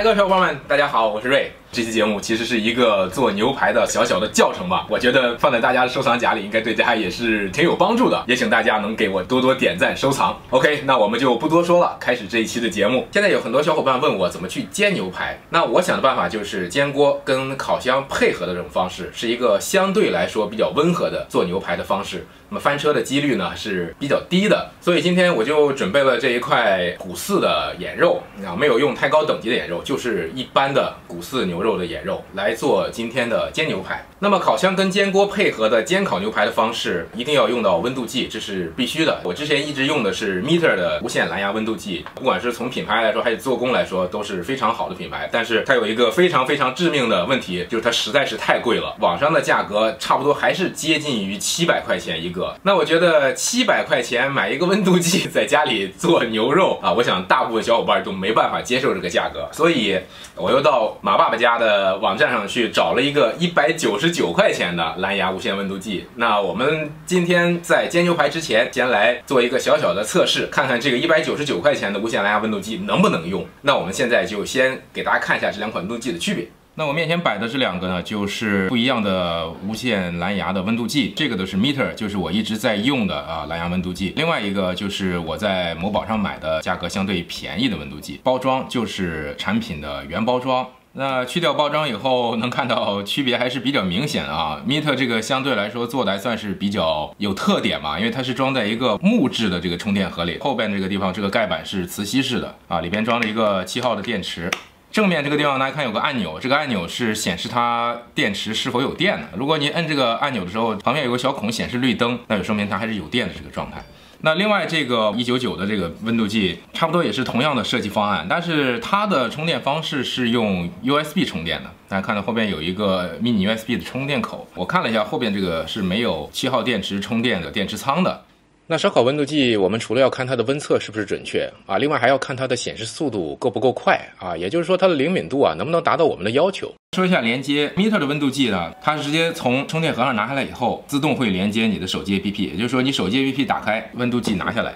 嗨，各位小伙伴们，大家好，我是瑞。这期节目其实是一个做牛排的小小的教程吧，我觉得放在大家的收藏夹里，应该对大家也是挺有帮助的。也请大家能给我多多点赞收藏。OK，那我们就不多说了，开始这一期的节目。现在有很多小伙伴问我怎么去煎牛排，那我想的办法就是煎锅跟烤箱配合的这种方式，是一个相对来说比较温和的做牛排的方式。那么翻车的几率呢是比较低的，所以今天我就准备了这一块骨饲的眼肉啊，没有用太高等级的眼肉，就是一般的骨饲牛肉的眼肉来做今天的煎牛排。那么烤箱跟煎锅配合的煎烤牛排的方式，一定要用到温度计，这是必须的。我之前一直用的是 Meter 的无线蓝牙温度计，不管是从品牌来说还是做工来说，都是非常好的品牌。但是它有一个非常非常致命的问题，就是它实在是太贵了，网上的价格差不多还是接近于七百块钱一个。那我觉得七百块钱买一个温度计，在家里做牛肉啊，我想大部分小伙伴都没办法接受这个价格，所以我又到马爸爸家它的网站上去找了一个一百九十九块钱的蓝牙无线温度计。那我们今天在煎牛排之前，先来做一个小小的测试，看看这个一百九十九块钱的无线蓝牙温度计能不能用。那我们现在就先给大家看一下这两款温度计的区别。那我面前摆的这两个呢，就是不一样的无线蓝牙的温度计。这个的是 Meter，就是我一直在用的啊蓝牙温度计。另外一个就是我在某宝上买的，价格相对便宜的温度计。包装就是产品的原包装。那去掉包装以后，能看到区别还是比较明显啊。m i t 这个相对来说做的还算是比较有特点嘛，因为它是装在一个木质的这个充电盒里，后边这个地方这个盖板是磁吸式的啊，里边装了一个七号的电池。正面这个地方大家看有个按钮，这个按钮是显示它电池是否有电的。如果你摁这个按钮的时候，旁边有个小孔显示绿灯，那就说明它还是有电的这个状态。那另外这个一九九的这个温度计，差不多也是同样的设计方案，但是它的充电方式是用 USB 充电的。大家看到后边有一个 mini USB 的充电口，我看了一下后边这个是没有七号电池充电的电池仓的。那烧烤温度计，我们除了要看它的温测是不是准确啊，另外还要看它的显示速度够不够快啊，也就是说它的灵敏度啊能不能达到我们的要求。说一下连接，Meter 的温度计呢，它是直接从充电盒上拿下来以后，自动会连接你的手机 APP，也就是说你手机 APP 打开，温度计拿下来，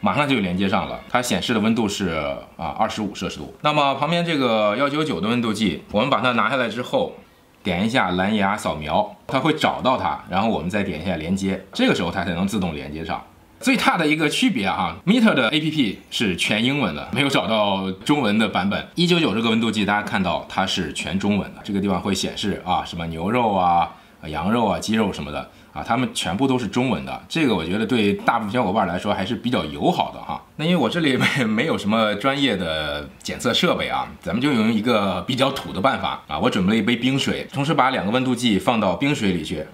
马上就连接上了，它显示的温度是啊二十五摄氏度。那么旁边这个幺九九的温度计，我们把它拿下来之后。点一下蓝牙扫描，它会找到它，然后我们再点一下连接，这个时候它才能自动连接上。最大的一个区别哈，Meter 的 APP 是全英文的，没有找到中文的版本。一九九这个温度计，大家看到它是全中文的，这个地方会显示啊什么牛肉啊、羊肉啊、鸡肉什么的。啊，他们全部都是中文的，这个我觉得对大部分小伙伴来说还是比较友好的哈。那因为我这里没 没有什么专业的检测设备啊，咱们就用一个比较土的办法啊，我准备了一杯冰水，同时把两个温度计放到冰水里去。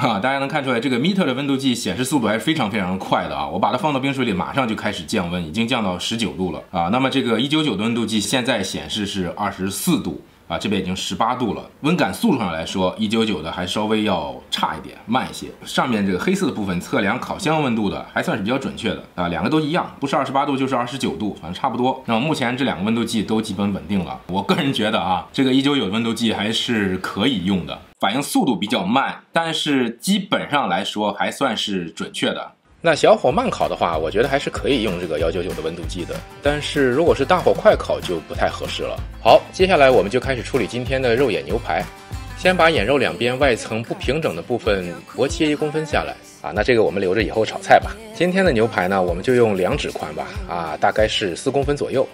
哈，大家能看出来，这个 Meter 的温度计显示速度还是非常非常快的啊！我把它放到冰水里，马上就开始降温，已经降到十九度了啊。那么这个一九九的温度计现在显示是二十四度啊，这边已经十八度了。温感速度上来说，一九九的还稍微要差一点，慢一些。上面这个黑色的部分测量烤箱温度的还算是比较准确的啊，两个都一样，不是二十八度就是二十九度，反正差不多。那么目前这两个温度计都基本稳定了。我个人觉得啊，这个一九九的温度计还是可以用的。反应速度比较慢，但是基本上来说还算是准确的。那小火慢烤的话，我觉得还是可以用这个幺九九的温度计的。但是如果是大火快烤就不太合适了。好，接下来我们就开始处理今天的肉眼牛排。先把眼肉两边外层不平整的部分薄切一公分下来啊，那这个我们留着以后炒菜吧。今天的牛排呢，我们就用两指宽吧，啊，大概是四公分左右。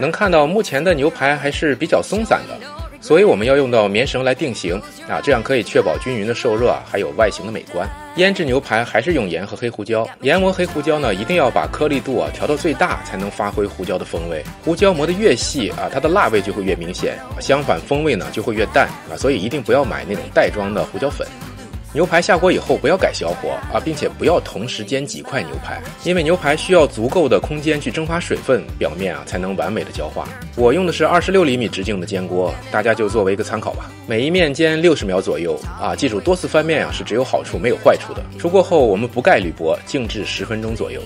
能看到目前的牛排还是比较松散的。所以我们要用到棉绳来定型啊，这样可以确保均匀的受热，还有外形的美观。腌制牛排还是用盐和黑胡椒，盐磨黑胡椒呢，一定要把颗粒度啊调到最大，才能发挥胡椒的风味。胡椒磨得越细啊，它的辣味就会越明显，相反风味呢就会越淡啊，所以一定不要买那种袋装的胡椒粉。牛排下锅以后不要改小火啊，并且不要同时煎几块牛排，因为牛排需要足够的空间去蒸发水分，表面啊才能完美的焦化。我用的是二十六厘米直径的煎锅，大家就作为一个参考吧。每一面煎六十秒左右啊，记住多次翻面啊是只有好处没有坏处的。出锅后我们不盖铝箔，静置十分钟左右。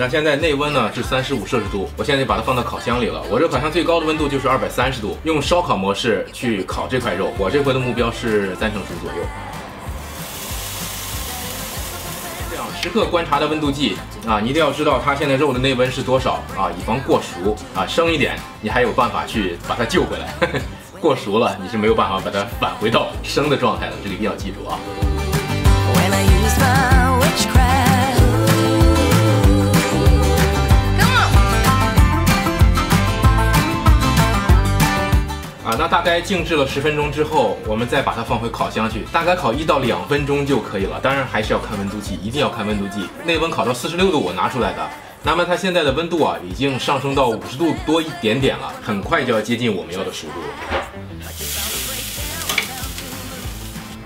那现在内温呢是三十五摄氏度，我现在把它放到烤箱里了。我这烤箱最高的温度就是二百三十度，用烧烤模式去烤这块肉。我这回的目标是三成熟左右。时刻观察的温度计啊，你一定要知道它现在肉的内温是多少啊，以防过熟啊，生一点你还有办法去把它救回来，过熟了你是没有办法把它返回到生的状态的，这个一定要记住啊。那大概静置了十分钟之后，我们再把它放回烤箱去，大概烤一到两分钟就可以了。当然还是要看温度计，一定要看温度计。内温烤到四十六度，我拿出来的。那么它现在的温度啊，已经上升到五十度多一点点了，很快就要接近我们要的熟度了。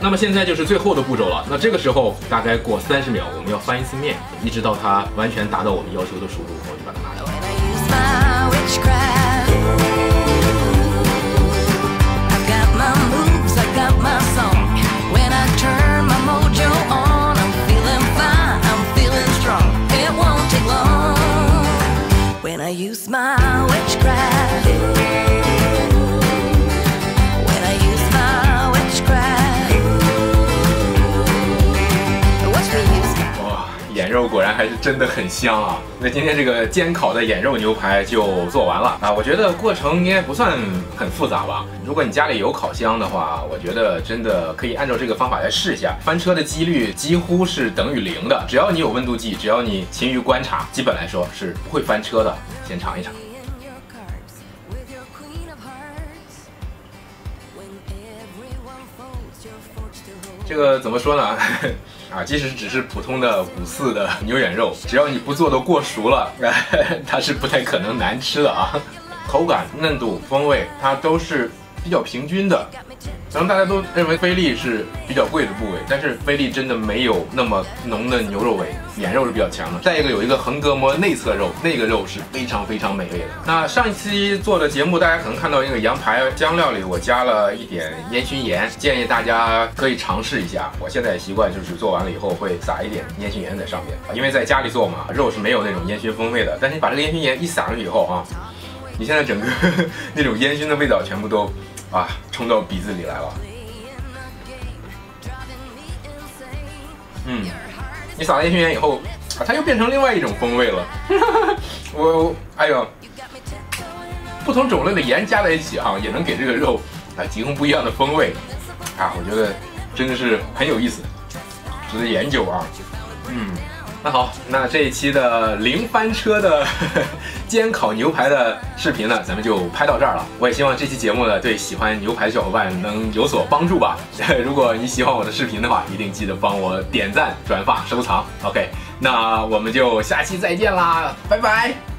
那么现在就是最后的步骤了。那这个时候大概过三十秒，我们要翻一次面，一直到它完全达到我们要求的熟度，我就把它果然还是真的很香啊！那今天这个煎烤的眼肉牛排就做完了啊！我觉得过程应该不算很复杂吧？如果你家里有烤箱的话，我觉得真的可以按照这个方法来试一下，翻车的几率几乎是等于零的。只要你有温度计，只要你勤于观察，基本来说是不会翻车的。先尝一尝，这个怎么说呢？啊，即使只是普通的五四的牛眼肉，只要你不做的过熟了，它是不太可能难吃的啊。口感、嫩度、风味，它都是比较平均的。可能大家都认为菲力是比较贵的部位，但是菲力真的没有那么浓的牛肉味，眼肉是比较强的。再一个有一个横膈膜内侧肉，那个肉是非常非常美味的。那上一期做的节目，大家可能看到一个羊排酱料里，我加了一点烟熏盐，建议大家可以尝试一下。我现在习惯就是做完了以后会撒一点烟熏盐在上面，因为在家里做嘛，肉是没有那种烟熏风味的。但是你把这个烟熏盐一撒上去以后啊，你现在整个 那种烟熏的味道全部都。啊，冲到鼻子里来了。嗯，你撒了烟熏盐以后，啊，它又变成另外一种风味了。我，哎呦，不同种类的盐加在一起哈，也能给这个肉啊提供不一样的风味。啊，我觉得真的是很有意思，值得研究啊。嗯。那好，那这一期的零翻车的 煎烤牛排的视频呢，咱们就拍到这儿了。我也希望这期节目呢，对喜欢牛排的小伙伴能有所帮助吧。如果你喜欢我的视频的话，一定记得帮我点赞、转发、收藏。OK，那我们就下期再见啦，拜拜。